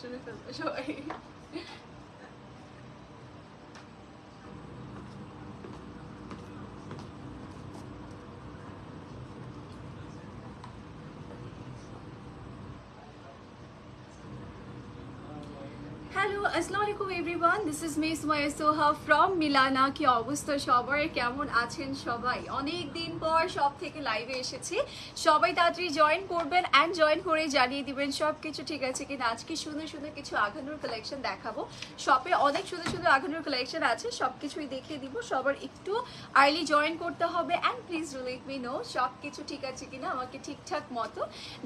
শুনে ফেলব সবাই everyone this is miss Maya Soha from Milana কি অবস্থা সবার কেমন আছেন সবাই? অনেক দিন পর সব থেকে লাইভে এসেছি। সবাই তাড়াতাড়ি জয়েন করবেন অ্যান্ড জয়েন করে জানিয়ে দিবেন সব কিছু ঠিক আছে কিনা। আজকে সুন্দর সুন্দর কিছু আঘানুর কালেকশন দেখাবো। শপে অনেক সুন্দর সুন্দর আঘানুর কালেকশন আছে। সব কিছুই দেখিয়ে দিব। সবার একটু আর্লি জয়েন করতে হবে and please relate me know সব কিছু ঠিক আছে কিনা আমাকে ঠিকঠাক মতো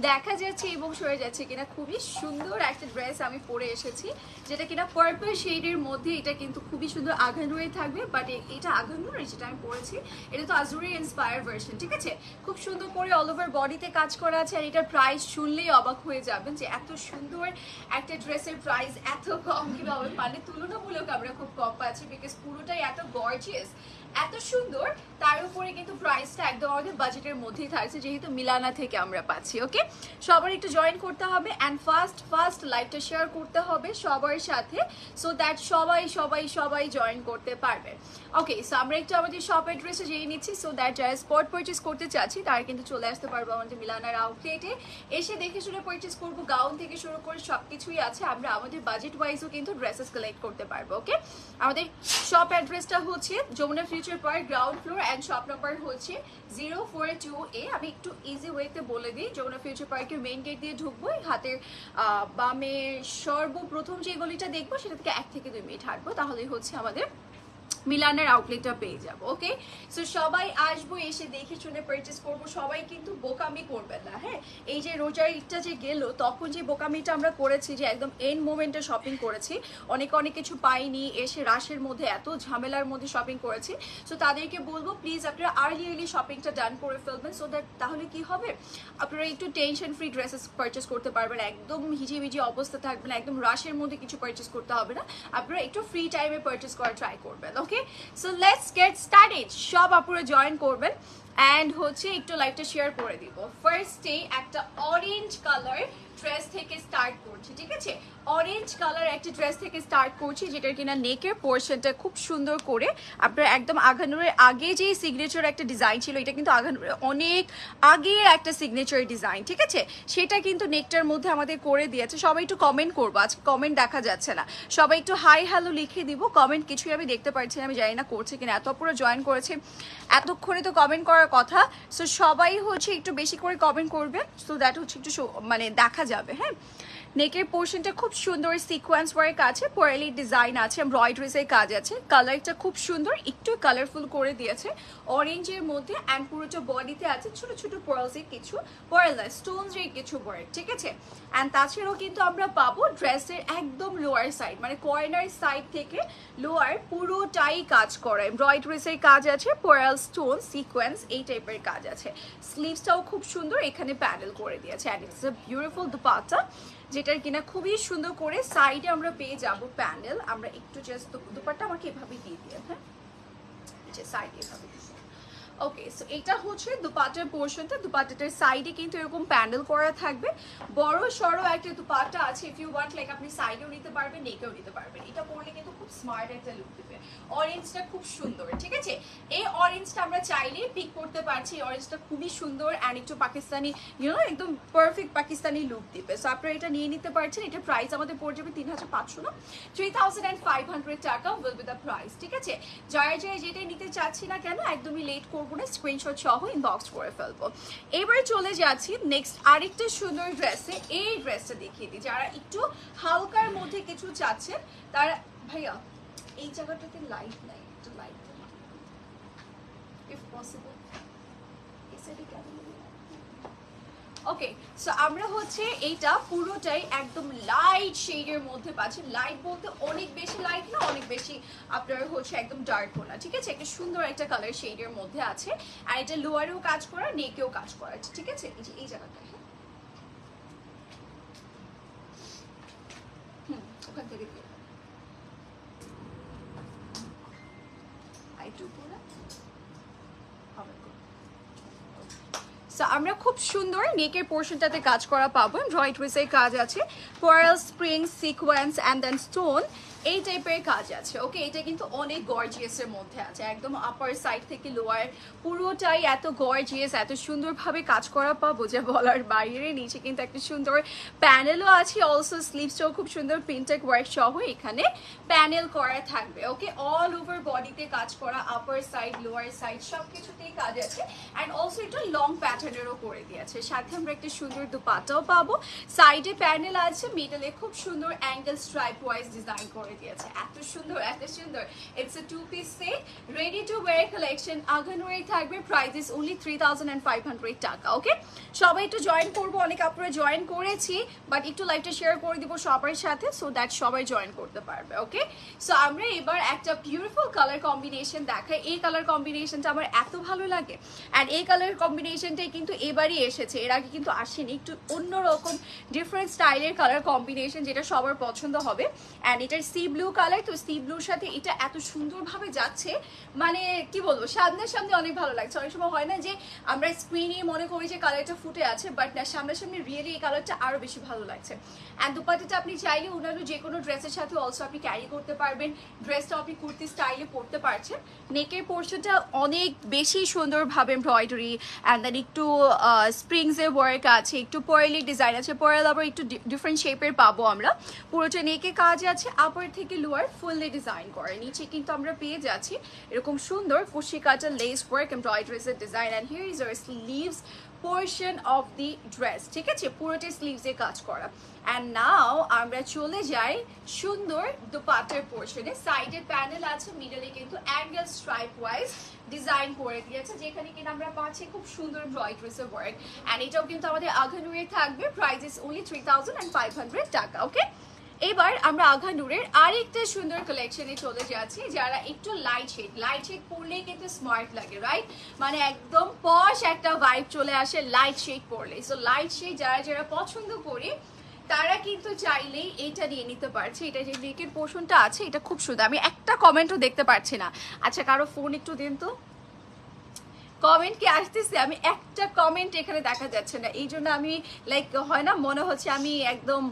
দেখা যাচ্ছে এবং সরে যাচ্ছে কিনা। খুবই সুন্দর একটা ড্রেস আমি পরে এসেছি। যেটা কিনা পার্পল শেডের মধ্যে এটা কিন্তু খুবই সুন্দর আঘানুরে থাকবে বাট এটা আঘানুর যেটা আমি পরেছি এটা তো আজুরি ইন্সপায়ার ভার্সন ঠিক আছে? খুব সুন্দর করে অল ওভার বডিতে কাজ করা আছে, আর এটার প্রাইস শুনলেই অবাক হয়ে যাবেন যে এত সুন্দর একটা ড্রেসের প্রাইস এত কম কীভাবে মানে তুলনামূলক আমরা খুব কম পাচ্ছি বিকজ পুরোটাই এত গর্জিয়াস এত সুন্দর, তার উপরে কিন্তু প্রাইসটা একদম আমাদের বাজেটের মধ্যেই থাকছে, যেহেতু মিলানা থেকে আমরা পাচ্ছি ওকে সবার একটু জয়েন করতে হবে অ্যান্ড ফার্স্ট ফার্স্ট লাইভটা শেয়ার করতে হবে সবার সাথে সো দ্যাট সবাই সবাই সবাই জয়েন করতে পারবে। ওকে সো আমরা একটু আমাদের শপ অ্যাড্রেসে জেনে নিচ্ছি সো দ্যাট যারা স্পট পারচেস করতে চাচ্ছি, তারা কিন্তু চলে আসতে পারব আমাদের মিলানার আউটলেটে এসে দেখে শুনে পারচেস করব গাউন থেকে শুরু করে সব কিছুই আছে, আমরা আমাদের বাজেট ওয়াইজও কিন্তু ড্রেসেস কালেক্ট করতে পারব ওকে আমাদের শপ অ্যাড্রেসটা হচ্ছে Jamuna future park ground floor and shop number হচ্ছে জিরো ফোর টু এ আমি একটু ইজি ওয়েতে বলে দিই, যমুনা ফিউচার পার্কের মেইন গেট দিয়ে ঢুকবো হাতের বামে সর্বপ্রথম যে গলিটা দেখব, সেটা থেকে এক থেকে দুই মিনিট হাঁটবো, তাহলেই হচ্ছে আমাদের মিলানের আউটলেটটা পেয়ে যাব ওকে সো সবাই আসব, এসে দেখে শুনে পারচেস করব। সবাই কিন্তু বোকামি করবেন না হ্যাঁ? এই যে রোজার ঈদটা যে গেল, তখন যে বোকামিটা আমরা করেছি, যে একদম এন্ড মোমেন্টে শপিং করেছি, অনেক অনেক কিছু পাইনি, এসে রাশের মধ্যে এত ঝামেলার মধ্যে শপিং করেছি। সো তাদেরকে বলব প্লিজ আপনারা আর্লি আর্লি শপিংটা ডান করে ফেলবেন সো দ্যাট তাহলে কি হবে? আপনারা একটু টেনশন ফ্রি ড্রেসেস পারচেস করতে পারবেন, একদম হিজিবিজি অবস্থা থাকবে না, একদম রাশের মধ্যে কিছু পারচেস করতে হবে না। আপনারা একটু ফ্রি টাইমে পারচেস করা ট্রাই করবেন okay so let's get started সব আপুরা জয়েন করবেন। অ্যান্ড হচ্ছে একটু লাইভটা শেয়ার করে দিব। ফার্স্টে একটা অরেঞ্জ কালার ড্রেস থেকে স্টার্ট করছি, ঠিক আছে? অরেঞ্জ কালার একটা ড্রেস থেকে স্টার্ট করছি যেটার কিনা নেকের পোর্শনটা খুব সুন্দর করে আপনার একদম আঘানুরের আগে যে সিগনেচার একটা ডিজাইন ছিল, এটা কিন্তু আঘানুরের অনেক আগের একটা সিগনেচার ডিজাইন ঠিক আছে? সেটা কিন্তু নেকটার মধ্যে আমাদের করে দিয়েছে। সবাই একটু কমেন্ট করব আজ কমেন্ট দেখা যাচ্ছে না। সবাই একটু হাই হ্যালো লিখে দিব। কমেন্ট কিছুই আমি দেখতে পাচ্ছি না, আমি জানি না করছে কিনা। এত পুরো জয়েন করেছে। এতক্ষণে তো কমেন্ট করার কথা। সো সবাই হচ্ছে একটু বেশি করে কমেন্ট করবে সো দ্যাট হচ্ছে একটু মানে দেখা যাবে হ্যাঁ? নেকের পোর্শনটা খুব সুন্দর সিকোয়েন্স ওয়ার্ক আছে পোয়ালি ডিজাইন আছে এমব্রয়ডারিসের কাজ আছে। কালারটা খুব সুন্দর, একটু কালারফুল করে দিয়েছে। অরেঞ্জের মধ্যে অ্যান্ড পুরোটা বডিতে আছে ছোট ছোট পার্লসের কিছু পার্লার স্টোনস এর কিছু ওয়ার্ক ঠিক আছে? অ্যান্ড তাছাড়াও কিন্তু আমরা পাবো ড্রেসের একদম লোয়ার সাইড মানে কর্নার সাইড থেকে লোয়ার পুরোটাই কাজ করা। এমব্রয়ডারিসের কাজ আছে পোয়াল স্টোন সিকোয়েন্স এই টাইপের কাজ আছে। স্লিভসটাও খুব সুন্দর, এখানে প্যানেল করে দিয়েছে and it's a beautiful dupatta যেটার কিনা খুবই সুন্দর করে সাইডে আমরা পেয়ে যাব প্যানেল আমরা একটু জাস্ট দুপাট্টা আমাকে এভাবে দিয়ে দিয়ে হ্যাঁ? সাইডে এভাবে ওকে সো এটা হচ্ছে দুপাটার পোর্শনটা দুপাটাটার সাইডে কিন্তু এরকম প্যান্ডেল করা থাকবে। বড়, সড়ো একটা দুপাটা আছে ইফ ইউ ওয়ান্ট লাইক আপনি সাইডেও নিতে পারবেন নেকেও নিতে পারবেন। এটা পরলে কিন্তু খুব স্মার্ট একটা লুক দেবে। অরেঞ্জটা খুব সুন্দর, ঠিক আছে? এই অরেঞ্জটা আমরা চাইলে পিক করতে পারছি। অরেঞ্জটা খুবই সুন্দর অ্যান্ড একটু পাকিস্তানি ইউনো একদম পারফেক্ট পাকিস্তানি লুক দিবে। সো আপনারা এটা নিয়ে নিতে পারছেন। এটা প্রাইস আমাদের পড়ে যাবে তিন হাজার পাঁচশো না? Three thousand and five hundred taka will be the price ঠিক আছে? যারা যারা যেটাই নিতে চাচ্ছি না কেন, একদমই লেট করব না স্ক্রিনশট সহ ইনবক্স করে ফেলব। এবারে চলে যাচ্ছি নেক্সট আরেকটা সুন্দর ড্রেসে এই ড্রেসটা দেখিয়ে দিই। যারা একটু হালকার মধ্যে কিছু চাচ্ছে তারা ভাইয়া, এই জায়গাটাতে লাইট নাই, একটু লাইট ইফ পসিবল এসে কেমন ওকে সো আমরা হচ্ছে এইটা পুরোটাই একদম লাইট শেডের মধ্যে পাচ্ছি। লাইট বলতে অনেক বেশি লাইট না, অনেক বেশি আপনার হচ্ছে একদম ডার্ক না ঠিক আছে? একটা সুন্দর একটা কালার শেডের মধ্যে আছে। আর এটা লোয়ারেও কাজ করা নেকেও কাজ করা আছে। ঠিক আছে? এই যে, এই জায়গাটা হ্যাঁ? হুম, ওখান থেকে দিয়ে দাও। আর একটু উপরে হবে সো আমরা খুব সুন্দর নেকের পোর্শনটাতে কাজ করা পাবো। ওয়েসের কাজ আছে। Payal spring sequence and then stone এই টাইপের কাজ আছে ওকে এটা কিন্তু অনেক গর্জিয়াসের মধ্যে আছে, একদম আপার সাইড থেকে লোয়ার পুরোটাই এত গর্জিয়াস এত সুন্দরভাবে কাজ করা পাবো যা বলার বাইরে, নিচে কিন্তু একটা সুন্দর প্যানেলও আছে অলসো স্লিভসটাও খুব সুন্দর প্রিন্টেড ওয়ার্ক সহ এখানে প্যানেল করা থাকবে ওকে অল ওভার বডিতে কাজ করা আপার সাইড লোয়ার সাইড সব কিছুতেই কাজ আছে অ্যান্ড অলসো এটা লং প্যাটার্নেরও করে দিয়েছে, সাথে আমরা একটা সুন্দর দুপাটাও পাবো সাইডে প্যানেল আছে মিডলে খুব সুন্দর অ্যাঙ্গেল স্ট্রাইপ ওয়াইজ ডিজাইন করে দিয়েছে। এত সুন্দর এত সুন্দর। It's a two piece set ready to wear collection আগানোরে থাকবে price is only three thousand taka okay সবাই একটু জয়েন করব, অনেক আপনারা জয়েন করেছি বাট একটু লাইভটা শেয়ার করে দিব সবার সাথে সো দ্যাট সবাই জয়েন করতে পারবে ওকে সো আমরা এবার একটা বিউটিফুল কালার কম্বিনেশন দেখাই। এই কালার কম্বিনেশনটা আমার এত ভালো লাগে। অ্যান্ড এই কালার কম্বিনেশনটাই কিন্তু এবারই এসেছে। এর আগে কিন্তু আসেনি, একটু অন্যরকম ডিফারেন্ট স্টাইলের কালার কম্বিনেশন যেটা সবার পছন্দ হবে। অ্যান্ড এটার সি ব্লু কালার তো সি ব্লুর সাথে এটা এত সুন্দরভাবে যাচ্ছে মানে কি বলব সামনে সামনে অনেক ভালো লাগছে। অনেক সময় হয় না যে আমরা স্ক্রিনে মনে করি যে কালারটা ফুটে আছে বাট না সামনাসামনি রিয়েলি এই কালারটা আরও বেশি ভালো লাগছে। অ্যান্ড দুপাটিটা আপনি চাইলে অন্যান্য যে কোনো ড্রেসের সাথে অলসো আপনি ক্যারি করতে পারবেন। ড্রেসটা আপনি কুর্তি স্টাইলে পরতে পারছেন। নেকের পোর্শনটা অনেক বেশি সুন্দরভাবে এমব্রয়ডারি অ্যান্ড দেন একটু স্প্রিংসের ওয়ার্ক আছে, একটু পয়েলি ডিজাইন আছে পয়েল আবার একটু ডিফারেন্ট শেপের পাবো আমরা। পুরোটা নেকে কাজ আছে আপার থেকে লোয়ার ফুললি ডিজাইন করে। নিচে কিন্তু আমরা পেয়ে যাচ্ছি এরকম সুন্দর, কুশি কাটা lace work এমব্রয়ডারিজের design and here is our sleeves portion of the dress ঠিক আছে? পুরোটা স্লিভসে কাজ করা। অ্যান্ড নাও আমরা চলে যাই সুন্দর দুপাটের পোর্শনে সাইডে প্যানেল আছে মিডলে কিন্তু অ্যাঙ্গেল স্ট্রাইপ ওয়াইজ ডিজাইন করে দিয়েছে, যেখানে কিনা আমরা পাচ্ছি খুব সুন্দর ব্রয়ড্রেসের ওয়ার্ক অ্যান্ড এটাও কিন্তু আমাদের আঘানুরে থাকবে। Price is only three thousand and five hundred taka okay এবার আমরা আঘানুরের আরেকটা সুন্দর কালেকশনে চলে যাচ্ছি, যারা একটু লাইট শেড লাইট শেড পরলে কিন্তু স্মার্ট লাগে রাইট মানে একদম পশ একটা ভাইব চলে আসে লাইট শেড পরলে। সো লাইট শেড যারা যারা পছন্দ করে, তারা কিন্তু চাইলেই এটা নিয়ে নিতে পারছে। এটা যে নেকের পোর্শনটা আছে, এটা খুব সুন্দর। আমি একটা কমেন্টও দেখতে পাচ্ছি না। আচ্ছা কারও ফোন একটু দিন তো। কমেন্ট কি আসতেছে? আমি একটা কমেন্ট এখানে দেখা যাচ্ছে না। এই জন্য আমি লাইক হয় না, মনে হচ্ছে আমি একদম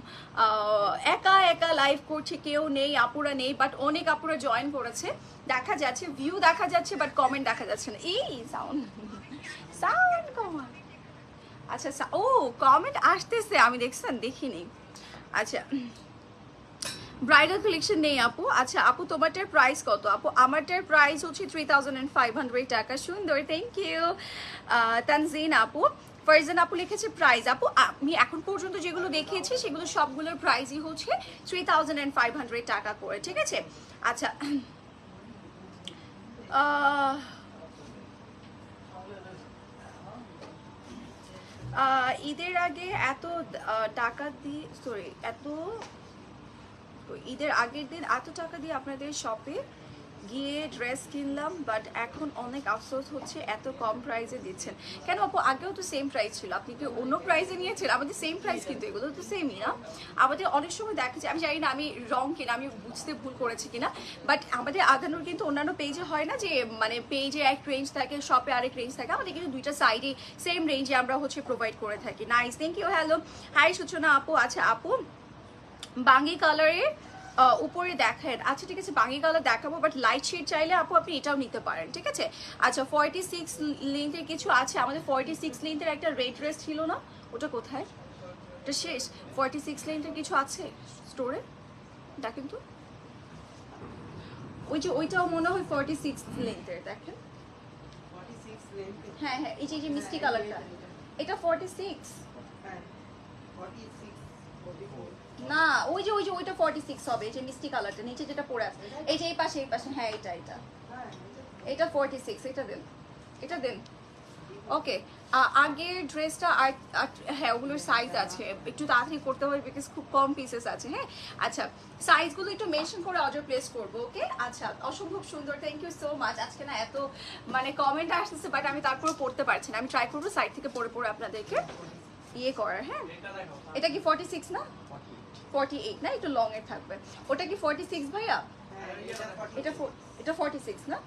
একা একা লাইভ করছি, কেউ নেই, আপুরা নেই বাট অনেক আপুরা জয়েন করেছে। দেখা যাচ্ছে ভিউ দেখা যাচ্ছে বাট কমেন্ট দেখা যাচ্ছে না। এই সাউন্ড সাউন্ড কমান আচ্ছা ও কমেন্ট আসতেছে, আমি দেখছেন, দেখিনি। আচ্ছা ব্রাইডাল কালেকশন নেই, আপু। আচ্ছা আপু, তোমারটার প্রাইস কত? আপু, আমারটার প্রাইস হচ্ছে three thousand and five hundred টাকা। সুন্দর থ্যাংক ইউ তানজিন আপু, ফারজান আপু লিখেছে প্রাইস আপু, আমি এখন পর্যন্ত যেগুলো দেখিয়েছি, সেগুলো সবগুলোর প্রাইসই হচ্ছে three thousand and five hundred টাকা করে, ঠিক আছে? আচ্ছা ঈদের আগে এত টাকা দিয়ে সরি এত তো ঈদের আগের দিন এত টাকা দিয়ে আপনাদের শপে গিয়ে ড্রেস কিনলাম বাট এখন অনেক আফসোস হচ্ছে, এত কম প্রাইসে দিচ্ছেন। কেন আপু, আগেও তো সেম প্রাইস ছিল। আপনি কি অন্য প্রাইসে নিয়েছিলেন আমাদের সেম প্রাইস কিন্তু, এগুলো তো সেমই না। আমাদের অনেক সময় দেখা যায়, আমি জানি না আমি রং কিনা, আমি বুঝতে ভুল করেছি কিনা বাট আমাদের আগানোর কিন্তু অন্যান্য পেজে হয় না যে মানে পেজে এক রেঞ্জ থাকে শপে আরেক রেঞ্জ থাকে। আমাদের কিন্তু দুইটা সাইডে সেম রেঞ্জে আমরা হচ্ছে প্রোভাইড করে থাকি। Nice thank you hello hi Suchona আপু আচ্ছা আপু বাঙ্গি কালারের উপরে দেখেন আচ্ছা ঠিক আছে বাঙ্গি কালার দেখাবো বাট লাইট শেড চাইলে আপু আপনি এটাও নিতে পারেন ঠিক আছে? আচ্ছা ফর্টি সিক্স লেন্থের কিছু আছে। আমাদের ফর্টি সিক্স লেন্থের একটা রেড ড্রেস ছিল না? ওটা কোথায়? ওটা শেষ। ফর্টি সিক্স লেন্থের কিছু আছে স্টোরে দেখেন তো। ওই যে ওইটাও মনে হয় ফর্টি সিক্স লেন্থের দেখেন। হ্যাঁ হ্যাঁ এই যে এই যে মিষ্টি কালারটা। এটা ফর্টি সিক্স না, ওই যে ওই যে, ওইটা ফর্টি সিক্স হবে, এই যে মিষ্টি কালারটা নিচে যেটা পড়ে আছে। এই যে, এই পাশে এই পাশে হ্যাঁ এটা এটা। এটা ফর্টি সিক্স এটা দেন এটা দেন। ওকে আগের ড্রেসটা হ্যাঁ ওগুলোর সাইজ আছে। একটু তাড়াতাড়ি করতে হবে বিকজ খুব কম পিসেস আছে হ্যাঁ? আচ্ছা সাইজগুলো একটু মেনশন করে অর্ডার প্লেস করব ওকে আচ্ছা অসম্ভব সুন্দর থ্যাংক ইউ সো মাচ আজকে না এত মানে কমেন্ট আসতেছে বাট আমি তারপরে পড়তে পারছি না। আমি ট্রাই করব সাইড থেকে পড়ে পড়ে আপনাদেরকে ইয়ে করার হ্যাঁ? এটা কি ফর্টি সিক্স না? ফর্টি এইট না? একটু লং এর থাকবে। ওটা কি ফর্টি সিক্স ভাইয়া? এটা এটা ফর্টি সিক্স না?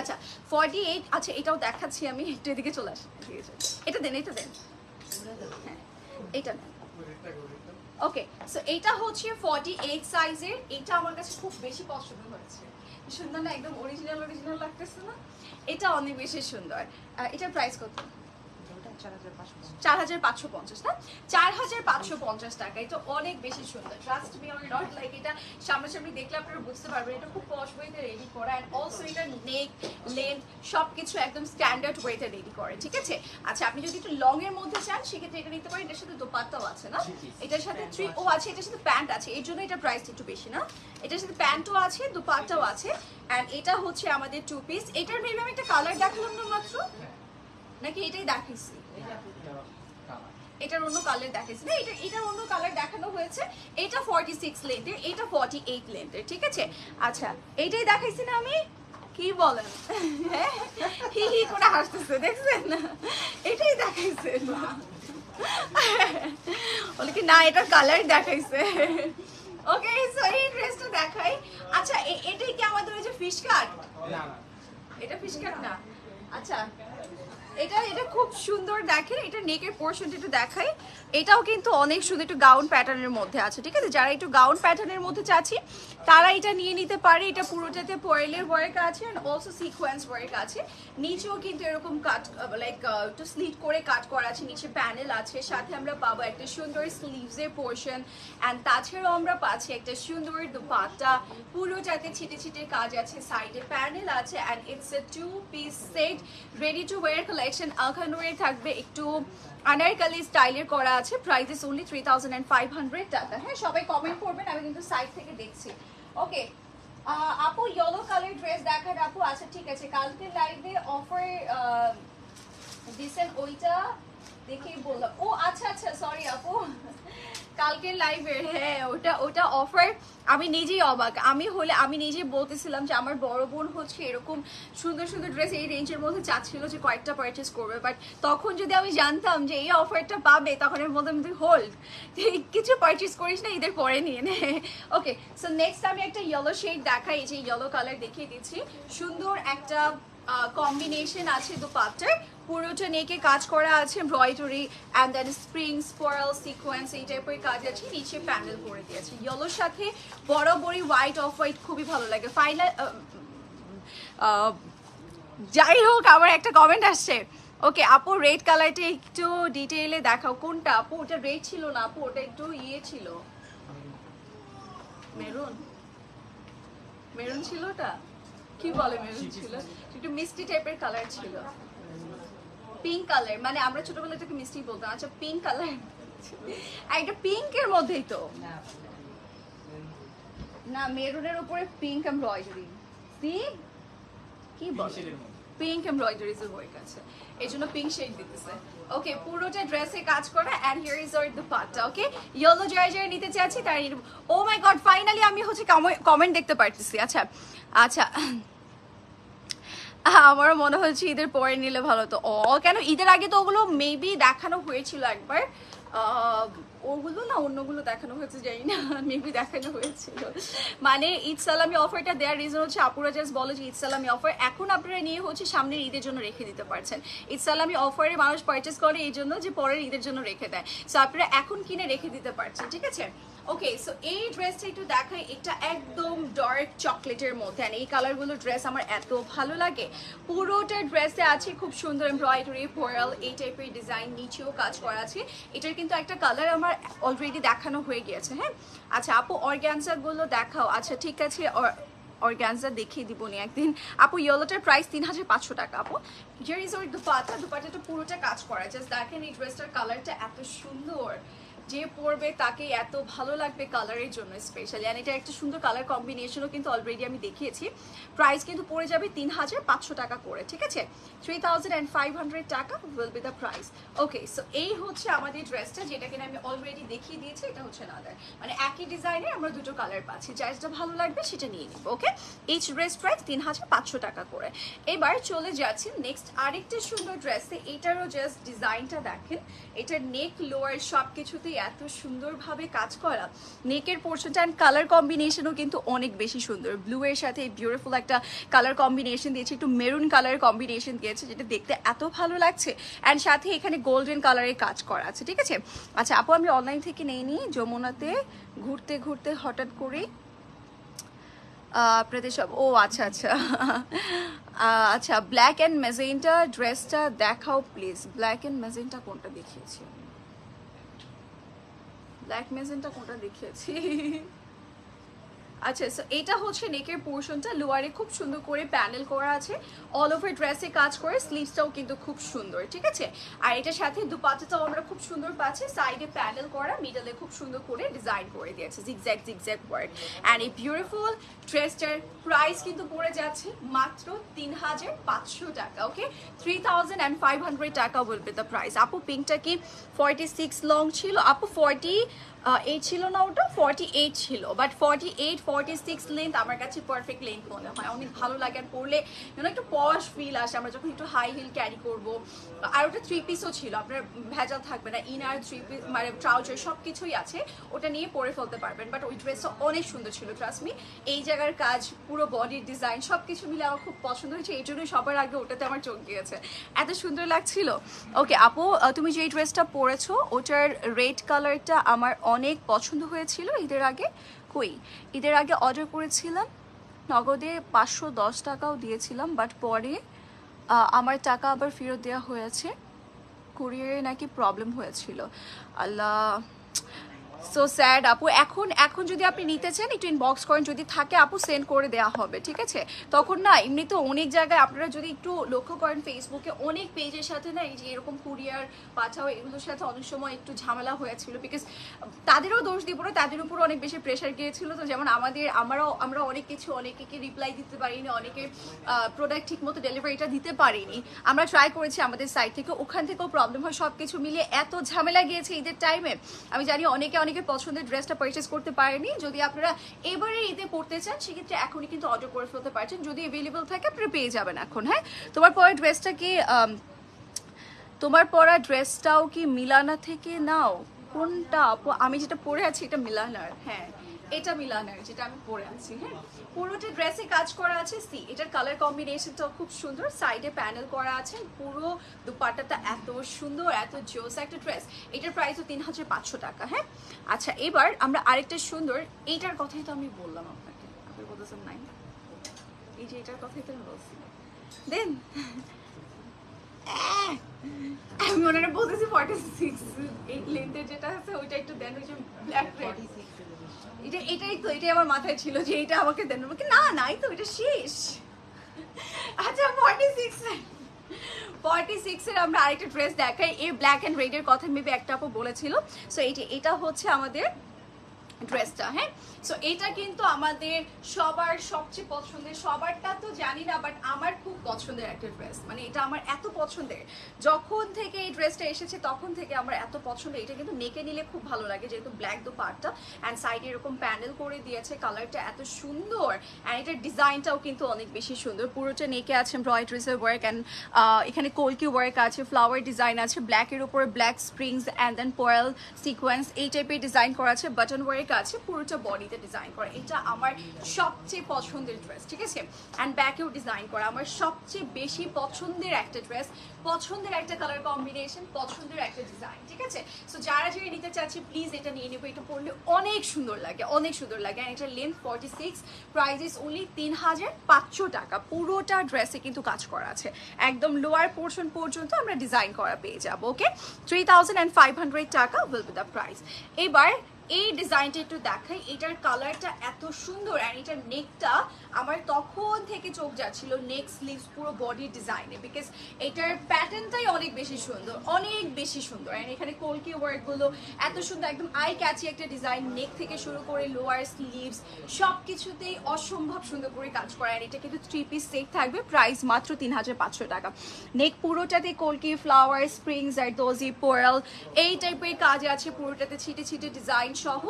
আচ্ছা ফর্টি এইট আচ্ছা এটাও দেখাচ্ছি আমি। একটু এদিকে চলে আসি। এটা দেন এটা দেন। হ্যাঁ এটা নেন। ওকে সো এটা হচ্ছে ফর্টি এইট সাইজের এটা আমার কাছে খুব বেশি পছন্দ হয়েছে সুন্দর না? একদম অরিজিনাল অরিজিনাল লাগতেছে না? এটা অনেক বেশি সুন্দর। এটার প্রাইস কত? চার হাজার পাঁচশো পঞ্চাশ। না? চার হাজার পাঁচশো পঞ্চাশ টাকা। এটা অনেক বেশি সুন্দর। Trust me or not like এটা সামনাসামনি দেখলে আপনারা বুঝতে পারবেন। এটা খুব পশ ওয়েতে রেডি করা অ্যান্ড অলসো এটা নেক লেন্থ সব কিছু একদম স্ট্যান্ডার্ড ওয়েতে রেডি করে। ঠিক আছে? আচ্ছা আপনি যদি একটু লং এর মধ্যে চান সেক্ষেত্রে এটা নিতে পারেন। এটার সাথে দোপাট্টাও আছে না? এটার সাথে থ্রি ও আছে এটার সাথে প্যান্ট আছে। এই জন্য এটা প্রাইস একটু বেশি না? এটার সাথে প্যান্টও আছে দোপাট্টাও আছে। অ্যান্ড এটা হচ্ছে আমাদের টু পিস এটার মেবি আমি একটা কালার দেখালাম না মাত্র? নাকি এটাই দেখাইছি? এটার অন্য কালার দেখাইছি। না এটা এটার অন্য কালার দেখানো হয়েছে। এটা ফর্টি সিক্স লেন্থের এটা ফর্টি এইট লেন্থের ঠিক আছে? আচ্ছা এইটাই দেখাইছি না আমি? কি বলেন? হি হি করে হাসতেছে দেখছেন? এটাই দেখাইছে। বলে কি না এটার কালার দেখাইছে। ওকে সো এই ড্রেসটা দেখাই। আচ্ছা এটাই কি আমাদের ওই যে ফিশ কাট এটা ফিশ কাট না? আচ্ছা এটা এটা খুব সুন্দর দেখেন, এটা নেকের পোর্শনটা একটু দেখাই। এটাও কিন্তু অনেক সুন্দর একটু গাউন প্যাটার্নের মধ্যে আছে, ঠিক আছে? যারা একটু গাউন প্যাটার্নের মধ্যে চাচ্ছি তারা এটা নিয়ে নিতে পারে, এটা পুরোটাতে পয়েলের ওয়ার্ক আছে অ্যান্ড অলসো সিকোয়েন্স ওয়ার্ক আছে। নিচেও কিন্তু এরকম কাট লাইক একটু স্লিট করে কাট করা আছে, নিচে প্যানেল আছে, সাথে আমরা পাবো একটা সুন্দর স্লিভসের পোর্শন অ্যান্ড তাছাড়াও আমরা পাচ্ছি একটা সুন্দর দুপাট্টা, পুরোটাতে ছিটে ছিটে কাজ আছে সাইডে প্যানেল আছে and it's a two piece set ready to wear collection আখানোরে থাকবে একটু আনারকালি স্টাইলের করা আছে। Price is only three thousand and five hundred taka. হ্যাঁ সবাই কমেন্ট করবেন, আমি কিন্তু সাইড থেকে দেখছি। ওকে আপু ইয়েলো কালার ড্রেস দেখার আপু। আচ্ছা ঠিক আছে। কালকে লাইভে অফার দিচ্ছেন ওইটা। দেখেই বললাম, ও আচ্ছা আচ্ছা সরি আপু। কালকে লাইভের হ্যাঁ ওটা ওটা অফার আমি নিজেই অবাক। আমি হলে, আমি নিজেই বলতেছিলাম যে আমার বড় বোন হচ্ছে এরকম সুন্দর সুন্দর ড্রেস এই রেঞ্জের মধ্যে চাচ্ছিল যে কয়েকটা পারচেস করবে। বাট তখন যদি আমি জানতাম যে এই অফারটা পাবে, তখন আমি বলতাম তুই হোল্ড কিছু পারচেস করিস না ঈদের পরে নিয়ে নে। ওকে সো নেক্সট আমি একটা ইয়েলো শেড দেখাই, এই যে ইয়েলো কালার দেখিয়ে দিচ্ছি। সুন্দর একটা কম্বিনেশন আছে দুপাট্টার। পুরোটা নেকে কাজ করা আছে embroidery and then spring floral sequence এই টাইপের কাজ আছে, নিচে প্যান্ডেল করে দিয়েছে। ইয়েলোর সাথে বরাবরই হোয়াইট অফ হোয়াইট খুবই ভালো লাগে। ফাইনাল যাই হোক আমার একটা কমেন্ট আসছে। ওকে আপু রেড কালারটা একটু ডিটেইলে দেখাও। কোনটা? আপু, ওটা রেড ছিল না? আপু, ওটা একটু ইয়ে ছিল। মেরুন মেরুন ছিল ওটা? কি বলে মেরুন ছিল? একটু মিষ্টি টাইপের কালার ছিল। পিঙ্ক কালার মানে আমরা ছোটবেলা এটাকে মিষ্টি বলতাম আচ্ছা পিঙ্ক কালার একটা পিঙ্কের মধ্যেই তো। না মেরুনের উপরে পিঙ্ক এমব্রয়ডারি সি কি বলে? পিঙ্ক এমব্রয়ডারিজ এর ওয়ার্ক আছে এই জন্য পিঙ্ক শেড দিতেছে। ওকে পুরোটা ড্রেসে কাজ করা and here is our dupatta okay yellow যারা যারা নিতে চাচ্ছি তারা ও মাই গড ফাইনালি আমি হচ্ছে কমেন্ট দেখতে পারতেছি। আচ্ছা আচ্ছা আমারও মনে হচ্ছে ঈদের পরে নিলে ভালো তো ও, কেন? ঈদের আগে তো ওগুলো মেবি দেখানো হয়েছিল একবার। ওগুলো না, অন্যগুলো দেখানো হয়েছে, জানি না মেবি দেখানো হয়েছিল। মানে ঈদ সালামি অফারটা দেওয়ার রিজন হচ্ছে আপুরা জাস্ট বলো যে ঈদ সালামি অফার এখন আপনারা নিয়ে হচ্ছে সামনের ঈদের জন্য রেখে দিতে পারছেন। ঈদ সালামি অফারে মানুষ পারচেস করে এই জন্য যে পরের ঈদের জন্য রেখে দেয়। সো আপনারা এখন কিনে রেখে দিতে পারছেন, ঠিক আছে? ওকে সো এই ড্রেসটা একটু দেখাই। এটা একদম ডার্ক চকলেটের মধ্যে। এই কালারগুলো ড্রেস আমার এত ভালো লাগে। পুরোটা ড্রেসে আছে খুব সুন্দর এমব্রয়ডারি ফোরাল এই টাইপের ডিজাইন নিচেও কাজ করা আছে। এটার কিন্তু একটা কালার আমার অলরেডি দেখানো হয়ে গিয়েছে হ্যাঁ? আচ্ছা আপু অর্গ্যানজাগুলো দেখাও। আচ্ছা ঠিক আছে অর্গ্যানজা দেখিয়ে দিব নি একদিন। আপু ইয়েলোটার প্রাইস তিন হাজার পাঁচশো টাকা, আপু। হিয়ার ইজ ওর দুপাটা। দুপাটাটা পুরোটা কাজ করা। জাস্ট দেখেন এই ড্রেসটার কালারটা এত সুন্দর। যে পরবে তাকে এত ভালো লাগবে কালারের জন্য স্পেশালি অ্যান্ড এটা একটা সুন্দর কালার কম্বিনেশনও কিন্তু অলরেডি আমি দেখিয়েছি। প্রাইস কিন্তু পড়ে যাবে তিন হাজার পাঁচশো টাকা করে, ঠিক আছে? Three thousand and five hundred taka will be the price okay so এই হচ্ছে আমাদের ড্রেসটা যেটা কিনা আমি অলরেডি দেখিয়ে দিয়েছি, এটা হচ্ছে নাদার মানে একই ডিজাইনে আমরা দুটো কালার পাচ্ছি। যা যেটা ভালো লাগবে সেটা নিয়ে নিব ওকে এইচ ড্রেস প্রাইস তিন হাজার পাঁচশো টাকা করে। এবার চলে যাচ্ছি নেক্সট আরেকটা সুন্দর ড্রেসে এটারও জাস্ট ডিজাইনটা দেখেন। এটার নেক লোয়ার সব কিছুতেই এত সুন্দরভাবে কাজ করা। নেকের পোর্শনটা অ্যান্ড কালার কম্বিনেশনও কিন্তু অনেক বেশি সুন্দর। ব্লু এর সাথে বিউটিফুল একটা কালার কম্বিনেশন দিয়েছে, একটু মেরুন কালার কম্বিনেশন দিয়েছে, যেটা দেখতে এত ভালো লাগছে। অ্যান্ড সাথে এখানে গোল্ডেন কালারের কাজ করা আছে, ঠিক আছে? আচ্ছা আপু, আমি অনলাইন থেকে নেই নি, যমুনাতে ঘুরতে ঘুরতে হঠাৎ করে আপনাদের সব ও আচ্ছা আচ্ছা। আচ্ছা ব্ল্যাক অ্যান্ড মেজেন্টা ড্রেসটা দেখাও প্লিজ ব্ল্যাক অ্যান্ড মেজেন্টা কোনটা দেখিয়েছি ব্ল্যাক মেজেন্টা কোনটা দেখিয়েছি? আচ্ছা সো এটা হচ্ছে নেকের পোর্শনটা লোয়ারে খুব সুন্দর করে প্যানেল করা আছে। অল ওভার ড্রেসে কাজ করে স্লিভসটাও কিন্তু খুব সুন্দর, ঠিক আছে? আর এটার সাথে দুপাটাটাও আমরা খুব সুন্দর পাচ্ছি। সাইডে প্যানেল করা মিডলে খুব সুন্দর করে ডিজাইন করে দিয়েছে। জিগজ্যাক জিগজ্যাক ওয়ার্ক অ্যান্ড এই বিউটিফুল ড্রেসটার প্রাইস কিন্তু পড়ে যাচ্ছে মাত্র তিন হাজার পাঁচশো টাকা okay three thousand and five hundred টাকা বলবে দ্য প্রাইস আপু পিঙ্কটা কি ফর্টি সিক্স লং ছিল? আপু ফর্টি এইট ছিল না ওটা ফর্টি এইট ছিল। But forty eight forty six length আমার কাছে পারফেক্ট লেন্থ মনে হয়। অনেক ভালো লাগে আর পরলে যেন একটু পশ ফিল আসে। আমরা যখন একটু হাই হিল ক্যারি করব, আর ওটা থ্রি পিসও ছিল। আপনার ভেজাল থাকবে না। ইনার থ্রি পিস মানে ট্রাউজার সব কিছুই আছে। ওটা নিয়ে পরে ফেলতে পারবেন। বাট ওই ড্রেসটা অনেক সুন্দর ছিল ট্রাস্ট মি এই জায়গার কাজ, পুরো বডির ডিজাইন সব কিছু মিলে আমার খুব পছন্দ হয়েছে। এই জন্যই সবার আগে ওটাতে আমার চোখ গিয়েছে। এত সুন্দর লাগছিল। ওকে আপু তুমি যে ড্রেসটা পরেছো, ওটার রেড কালারটা আমার অনেক পছন্দ হয়েছিল ঈদের আগে। কই? ঈদের আগে অর্ডার করেছিলাম। নগদে পাঁচশো দশ টাকাও দিয়েছিলাম বাট পরে আমার টাকা আবার ফেরত দেওয়া হয়েছে। কুরিয়ারে নাকি প্রবলেম হয়েছিল। আল্লাহ সো স্যাড আপু এখন এখন যদি আপনি নিতে চান, একটু ইনবক্স করেন। যদি থাকে আপু সেন্ড করে দেওয়া হবে, ঠিক আছে? তখন না এমনিতে অনেক জায়গায় আপনারা যদি একটু লক্ষ্য করেন ফেসবুকে অনেক পেজের সাথে না, এই যে এরকম কুরিয়ার পাঠাও, এগুলোর সাথে অনেক সময় একটু ঝামেলা হয়েছিল। বিকজ তাদেরও দোষ দিব না, তাদের উপর অনেক বেশি প্রেশার গিয়েছিল। তো যেমন আমাদের, আমরাও, আমরা অনেক কিছু, অনেকে রিপ্লাই দিতে পারিনি, অনেকে প্রোডাক্ট ঠিক মতো ডেলিভারিটা দিতে পারিনি। আমরা ট্রাই করেছি আমাদের সাইট থেকে। ওখান থেকেও প্রবলেম হয় সব কিছু মিলিয়ে এত ঝামেলা গিয়েছে ঈদের টাইমে আমি জানি অনেকে অনেকের পছন্দের ড্রেসটা পারচেস করতে পারেনি। যদি আপনারা এবারে ঈদে পড়তে চান, সেক্ষেত্রে এখনই কিন্তু অর্ডার করে ফেলতে পারছেন। যদি অ্যাভেলেবেল থাকে, আপনারা পেয়ে যাবেন এখন হ্যাঁ? তোমার পরে ড্রেসটা কি তোমার পরা ড্রেসটাও কি মিলানা থেকে নাও? কোনটা? আমি যেটা পরে আছি, এটা মিলানার হ্যাঁ। এটা মিলানার, যেটা আমি পরে আছি হ্যাঁ? পুরোটা ড্রেসে কাজ করা আছে, সি, এটার কালার কম্বিনেশনটাও খুব সুন্দর সাইডে প্যানেল করা আছে, পুরো দুপাট্টাটা এত সুন্দর, এত জোস একটা ড্রেস এটার প্রাইসও তিন হাজার পাঁচশো টাকা হ্যাঁ? আচ্ছা এবার আমরা আরেকটা সুন্দর, এইটার কথাই তো আমি বললাম আপনাকে, আপনি বলতেছেন নাই। এই যে এটার কথাই তো আমি বলছি। দেন আমি হয় বলতেছি ফর্টি সিক্স এই লেন্থের যেটা আছে, ওইটা একটু দেন, ওই যে ব্ল্যাক রেড এটা, এটাই তো, এটাই আমার মাথায় ছিল যে এটা আমাকে দেন। আমাকে না নাই তো, এটা শেষ। আচ্ছা ফর্টি সিক্স ফর্টি সিক্সের আমরা আরেকটা ড্রেস দেখাই। এই ব্ল্যাক অ্যান্ড রেডের কথা মেবি একটা আপু বলেছিল। সো এইটা এটা হচ্ছে আমাদের ড্রেসটা হ্যাঁ? সো এটা কিন্তু আমাদের সবার সবচেয়ে পছন্দের, সবারটা তো জানি না বাট আমার খুব পছন্দের একটা ড্রেস মানে এটা আমার এত পছন্দের। যখন থেকে এই ড্রেসটা এসেছে, তখন থেকে আমার এত পছন্দ। এটা কিন্তু নেকে নিলে খুব ভালো লাগে, যেহেতু ব্ল্যাক দো পার্টটা অ্যান্ড সাইডে এরকম প্যানেল করে দিয়েছে কালারটা এত সুন্দর। অ্যান্ড এটার ডিজাইনটাও কিন্তু অনেক বেশি সুন্দর। পুরোটা নেকে আছে এমব্রয়ডারিসের ওয়ার্ক অ্যান্ড এখানে কোলকি ওয়ার্ক আছে ফ্লাওয়ার ডিজাইন আছে ব্ল্যাকের উপরে ব্ল্যাক স্প্রিংস অ্যান্ড দেন পয়েল সিকোয়েন্স এই টাইপের ডিজাইন করা আছে। বাটন ওয়ার্ক আছে, পুরোটা বডিতে ডিজাইন করা। এটা আমার সবচেয়ে পছন্দের ড্রেস ঠিক আছে? অ্যান্ড ব্যাকেও ডিজাইন করা। আমার সবচেয়ে বেশি পছন্দের একটা ড্রেস পছন্দের একটা কালার কম্বিনেশন পছন্দের একটা ডিজাইন ঠিক আছে? সো যারা যারা নিতে চাচ্ছে প্লিজ এটা নিয়ে নেব। এটা পরলে অনেক সুন্দর লাগে, অনেক সুন্দর লাগে। অ্যান্ড এটার length forty six price is only তিন হাজার পাঁচশো টাকা। পুরোটা ড্রেসে কিন্তু কাজ করা আছে। একদম লোয়ার পোর্শন পর্যন্ত আমরা ডিজাইন করা পেয়ে যাব okay three thousand and five hundred taka will be the price এবার এই ডিজাইনটা একটু দেখাই। এটার কালারটা এত সুন্দর অ্যান্ড এটার নেকটা আমার তখন থেকে চোখ যাচ্ছিল নেক স্লিভস পুরো বডি ডিজাইনে বিকজ এটার প্যাটার্নটাই অনেক বেশি সুন্দর, অনেক বেশি সুন্দর। অ্যান্ড এখানে কলকি ওয়ার্কগুলো এত সুন্দর, একদম আই ক্যাচি একটা ডিজাইন নেক থেকে শুরু করে লোয়ার স্লিভস সব কিছুতেই অসম্ভব সুন্দর করে কাজ করা। অ্যান্ড এটা কিন্তু থ্রি পিস সেট থাকবে প্রাইস মাত্র তিন হাজার পাঁচশো টাকা। নেক পুরোটাতে কলকি ফ্লাওয়ার স্প্রিংস আর দোজি পোয়াল এই টাইপের কাজ আছে পুরোটাতে, ছিটে ছিটে ডিজাইন সহ।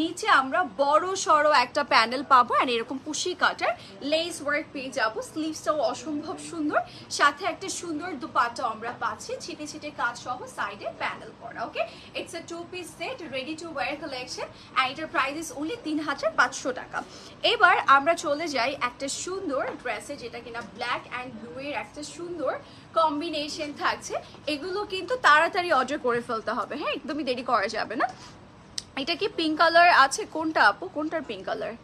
নিচে আমরা বড় সড়ো একটা প্যানেল পাবো আর এরকম পুশি কাটার লেস ওয়ার্ক পেয়ে যাব স্লিভসটাও অসম্ভব সুন্দর। সাথে একটা সুন্দর দুপাট্টা আমরা পাচ্ছি, ছিটে ছিটে কাজ সহ সাইডে প্যানেল করা okay it's a two piece set ready to wear collection and এটার প্রাইস ইস অনলি তিন হাজার পাঁচশো টাকা। এবার আমরা চলে যাই একটা সুন্দর ড্রেসে যেটা কিনা ব্ল্যাক অ্যান্ড ব্লু এর একটা সুন্দর কম্বিনেশন থাকছে। এগুলো কিন্তু তাড়াতাড়ি অর্ডার করে ফেলতে হবে হ্যাঁ? একদমই দেরি করা যাবে না। এটা কি পিঙ্ক কালার আছে? কোনটা আপু? কোনটার পিঙ্ক কালার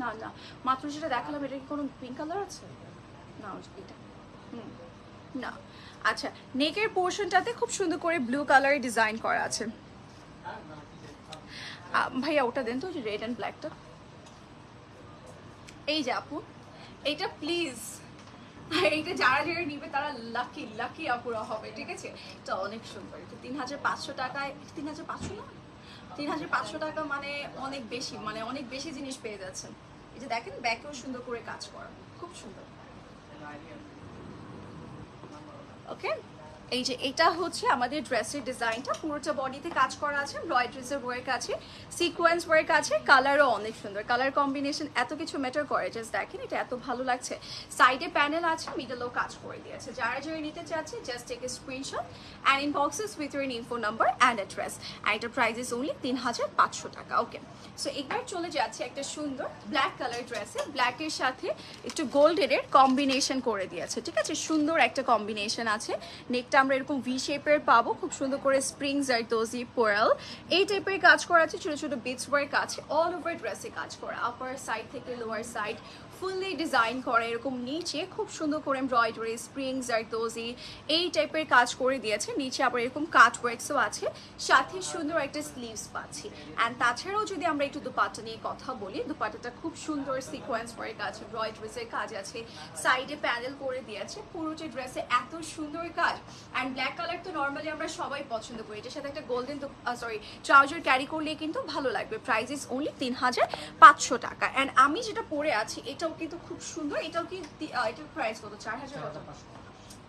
না না। মাত্র যেটা দেখালাম, এটা কি কোনো পিঙ্ক কালার আছে? না এটা। হুম। না। আচ্ছা নেকের পোর্শনটাতে খুব সুন্দর করে ব্লু কালারের ডিজাইন করা আছে। ভাইয়া, ওটা দেন তো রেড অ্যান্ড ব্ল্যাকটা এই যে আপু এইটা প্লিজ এইটা যারা যারা নিবে, তারা লাকি লাকি আপুরা হবে, ঠিক আছে? এটা অনেক সুন্দর। তিন হাজার পাঁচশো টাকায় তিন হাজার পাঁচশো না? তিন হাজার পাঁচশো টাকা মানে অনেক বেশি মানে অনেক বেশি জিনিস পেয়ে যাচ্ছেন। এই যে দেখেন ব্যাকেও সুন্দর করে কাজ করা। খুব সুন্দর। ওকে এই যে এটা হচ্ছে আমাদের ড্রেসের ডিজাইনটা। পুরোটা বডিতে কাজ করা আছে এমব্রয়ডারিজের ওয়ার্ক আছে সিকোয়েন্স ওয়ার্ক আছে কালারও অনেক সুন্দর। কালার কম্বিনেশন এত কিছু ম্যাটার করে জাস্ট দেখেন এটা এত ভালো লাগছে। সাইডে প্যানেল আছে মিডলেও কাজ করে দিয়েছে। যারা যারা নিতে চাচ্ছে just take a screenshot and in boxes with your info number and address and এটা প্রাইস ইস ওনলি তিন হাজার পাঁচশো টাকা ওকে সো এবার চলে যাচ্ছে একটা সুন্দর ব্ল্যাক কালার ড্রেসে ব্ল্যাকের সাথে একটু গোল্ডেনের কম্বিনেশন করে দিয়েছে, ঠিক আছে? সুন্দর একটা কম্বিনেশন আছে। নেকটা আমরা এরকম ভি শেপের পাবো, খুব সুন্দর করে স্প্রিং জারদোজি পোরাল এই টাইপের কাজ করা আছে, ছোটো ছোটো বিটস ওয়ার্ক আছে অল ওভার ড্রেসে কাজ করা আপার সাইড থেকে লোয়ার সাইড ফুললি ডিজাইন করা এরকম নিচে খুব সুন্দর করে এমব্রয়ডারি, স্প্রিং, জারদোজি, এই টাইপের কাজ করে দিয়েছে। নিচে আবার এরকম কাট ওয়ার্কসও আছে। সাথে সুন্দর একটা স্লিভস পাচ্ছি। অ্যান্ড তাছাড়াও যদি আমরা একটু দুপাটা নিয়ে কথা বলি দুপাটাটা খুব সুন্দর সিকোয়েন্স ওয়ার্ক আছে এমব্রয়ডারিজের কাজ আছে সাইডে প্যানেল করে দিয়েছে। পুরোটা ড্রেসে এত সুন্দর কাজ। অ্যান্ড ব্ল্যাক কালার তো নর্মালি আমরা সবাই পছন্দ করি। এটার সাথে একটা গোল্ডেন সরি ট্রাউজার ক্যারি করলে কিন্তু ভালো লাগবে। প্রাইস ইস অনলি তিন হাজার পাঁচশো টাকা। অ্যান্ড আমি যেটা পরে আছি এটাও কিন্তু খুব সুন্দর, এটাও কি এটার প্রাইস কত? চার হাজার কত?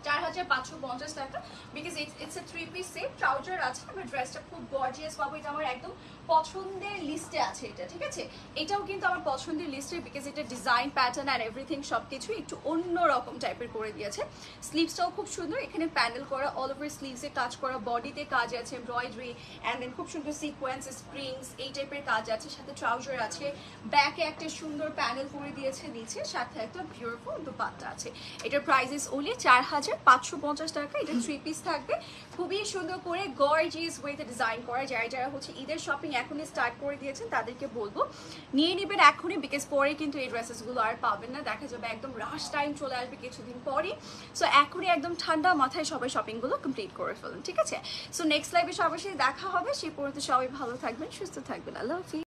চার হাজার পাঁচশো পঞ্চাশ টাকা because it's a three piece set trouser আছে আমার ড্রেসটা খুব গর্জিয়াস পাবো এটা আমার একদম পছন্দের লিস্টে আছে এটা, ঠিক আছে? এটাও কিন্তু আমার পছন্দের লিস্টে বিকজ এটা ডিজাইন প্যাটার্ন আর এভরিথিং সব কিছু একটু অন্য রকম টাইপের করে দিয়েছে। স্লিভসটাও খুব সুন্দর, এখানে প্যানেল করা অল ওভার স্লিভসে কাজ করা বডিতে কাজ আছে এমব্রয়ডারি অ্যান্ড দেন খুব সুন্দর সিকোয়েন্স স্প্রিংস এই টাইপের কাজ আছে, সাথে ট্রাউজার আছে। ব্যাকে একটা সুন্দর প্যানেল করে দিয়েছে, নিচে সাথে একটা বিউটিফুল দুপাট্টা আছে। এটার প্রাইসেস ওনলি চার হাজার পাঁচশো পঞ্চাশ টাকা, এটা থ্রি পিস থাকবে। খুবই সুন্দর করে গর্জিস ওয়েতে ডিজাইন করা। যারা যারা হচ্ছে ঈদের শপিং এখনই স্টার্ট করে দিয়েছেন, তাদেরকে বলব, নিয়ে নেবেন এখনই বিকজ পরে কিন্তু এই ড্রেসেসগুলো আর পাবেন না। দেখা যাবে একদম রাশ টাইম চলে আসবে কিছুদিন পরে সো এখনই একদম ঠান্ডা মাথায় সবাই শপিংগুলো কমপ্লিট করে ফেলুন, ঠিক আছে? সো নেক্সট লাইভে সবার সাথে দেখা হবে। সেই পর্যন্ত সবাই ভালো থাকবেন, সুস্থ থাকবেন। আল্লাহ হাফিজ